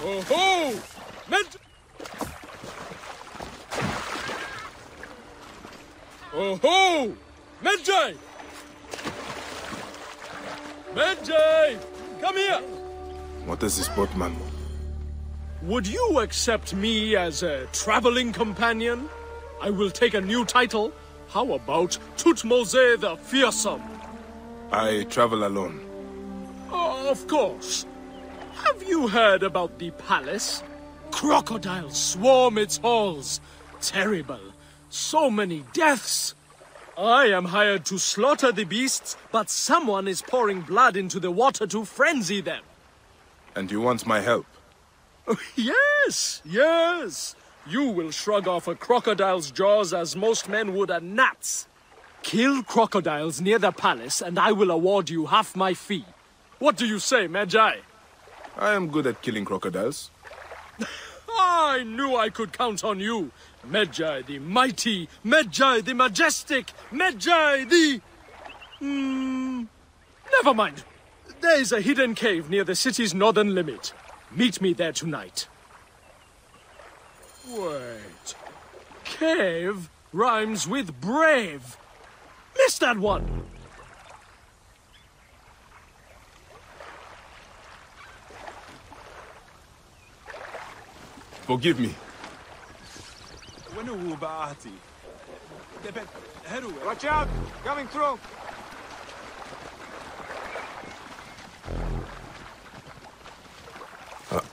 Oh ho! Med. Oh ho! Medjay! Medjay! Come here! What does this boatman want? Would you accept me as a traveling companion? I will take a new title. How about Tutmose the Fearsome? I travel alone. Oh, of course. Have you heard about the palace? Crocodiles swarm its halls. Terrible. So many deaths. I am hired to slaughter the beasts, but someone is pouring blood into the water to frenzy them. And you want my help? Yes, yes. You will shrug off a crocodile's jaws as most men would a gnat's. Kill crocodiles near the palace, and I will award you half my fee. What do you say, Medjay? I am good at killing crocodiles. I knew I could count on you. Medjay the mighty, Medjay the majestic, Medjay the... Hmm... Never mind. There is a hidden cave near the city's northern limit. Meet me there tonight. Wait. Cave rhymes with brave. Missed that one. Forgive me. Watch out! Coming through! Oh,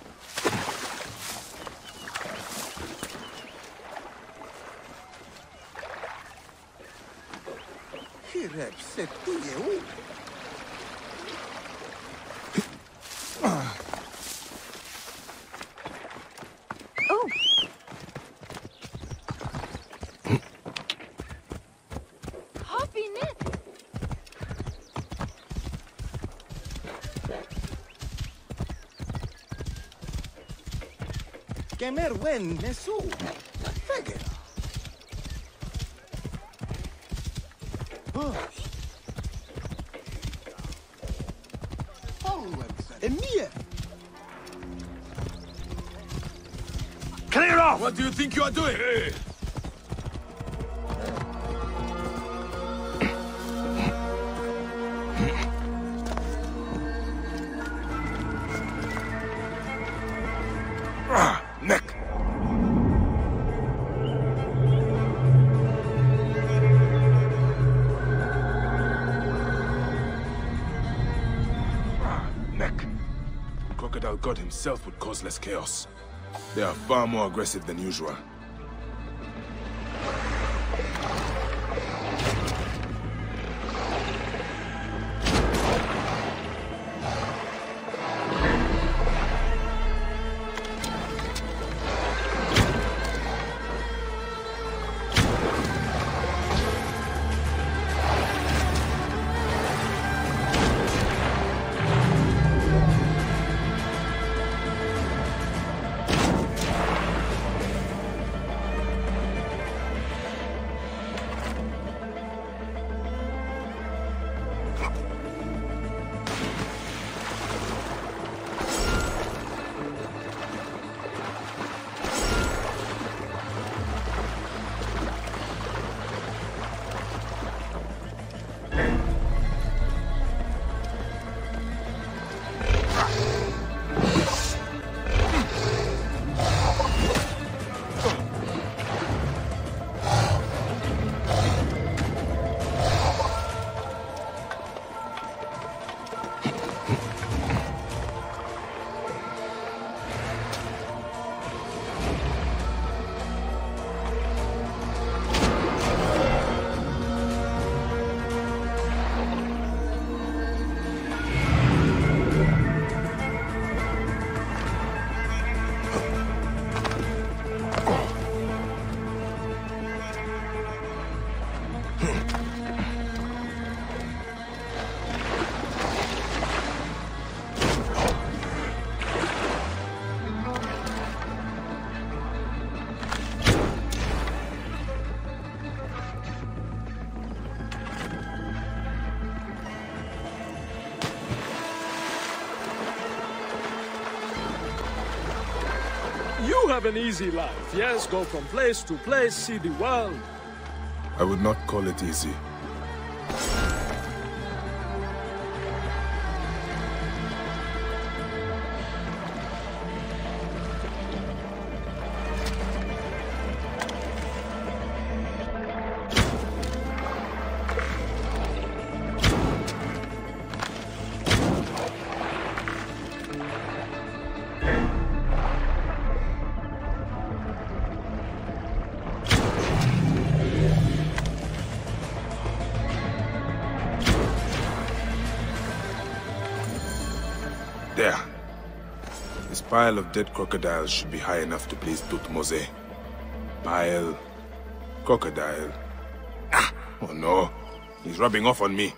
Kemer wen nesu. Fege. Emir. Clear off! What do you think you are doing? Ah, God himself would cause less chaos. They are far more aggressive than usual. You have an easy life, yes? Go from place to place, see the world. I would not call it easy. Pile of dead crocodiles should be high enough to please Tutmose. Pile. Crocodile. Ah! Oh no. He's rubbing off on me.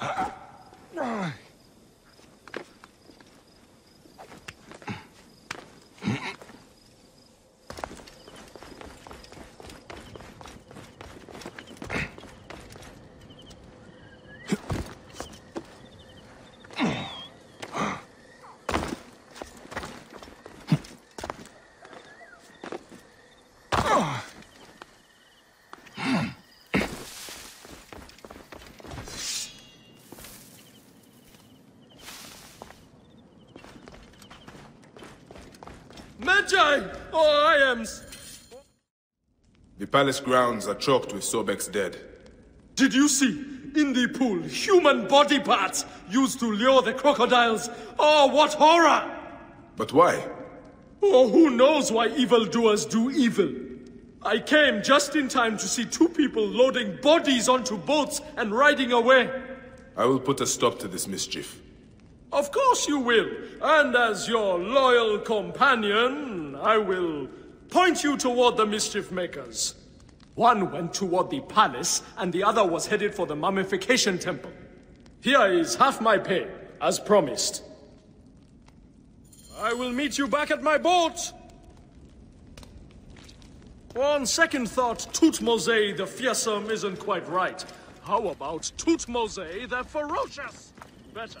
Ah! Oh, I am... The palace grounds are choked with Sobek's dead. Did you see? In the pool, human body parts used to lure the crocodiles. Oh, what horror! But why? Oh, who knows why evildoers do evil? I came just in time to see two people loading bodies onto boats and riding away. I will put a stop to this mischief. Of course you will. And as your loyal companion, I will point you toward the mischief makers. One went toward the palace, and the other was headed for the mummification temple. Here is half my pay, as promised. I will meet you back at my boat. On second thought, Tutmose the fearsome isn't quite right. How about Tutmose the ferocious? Better,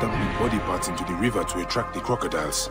dumping body parts into the river to attract the crocodiles.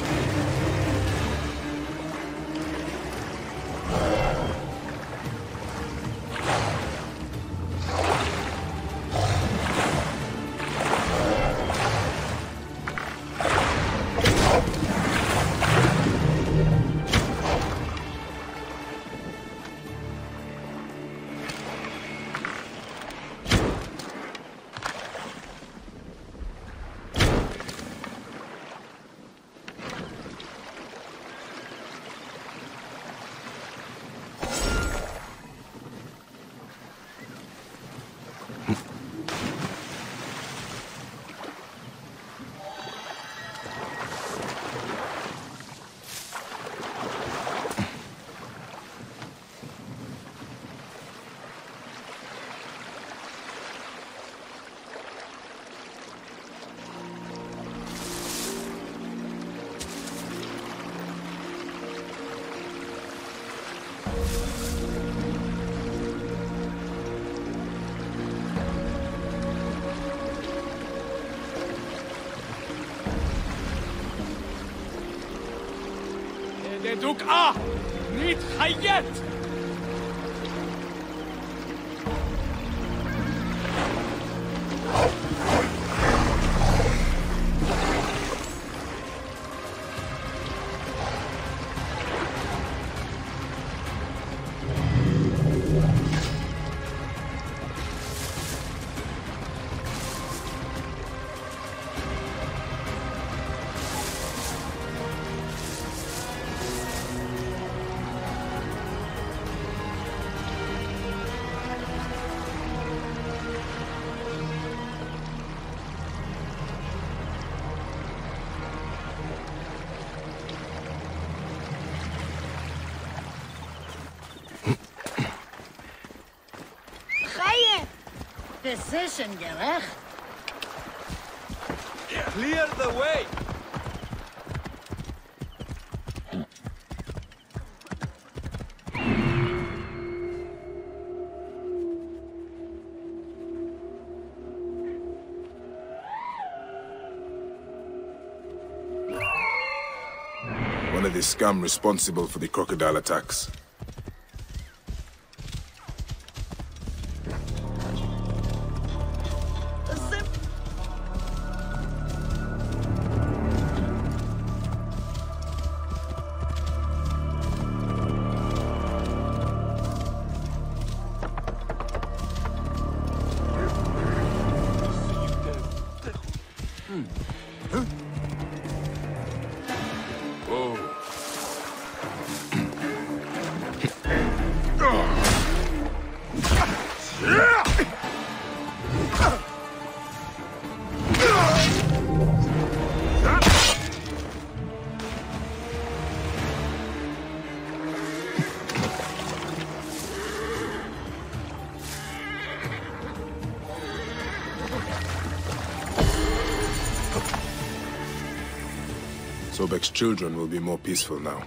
Der Duke A! Niet Hayet! Decision gerecht. Clear the way! One of the scum responsible for the crocodile attacks. Sobek's children will be more peaceful now.